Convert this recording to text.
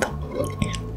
懂